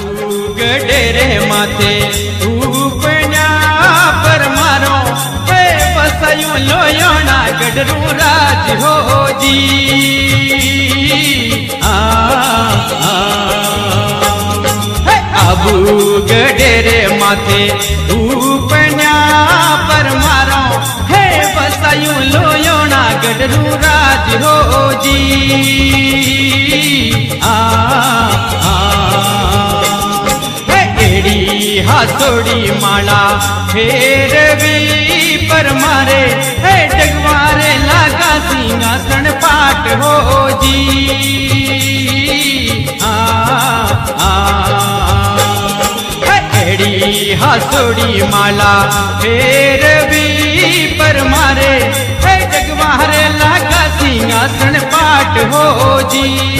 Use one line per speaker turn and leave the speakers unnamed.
આબુ ગડેરે માથે ઉપન્યા પર મારો હે બસાયું લોયોણા ગઢરું રાજ હોજી આ હે આબુ ગડેરે માથે ઉપન્યા પર મારો હે બસાયું લોયોણા ગઢરું રાજ હોજી हाथोड़ी माला फेरवी पर मारे है डगवारे लागा सिंहासन पाट हो जी। आ, आ, एड़ी हाथोड़ी माला फेरवी पर मारे है डगवारे लागा सिंहासन पाठ हो जी।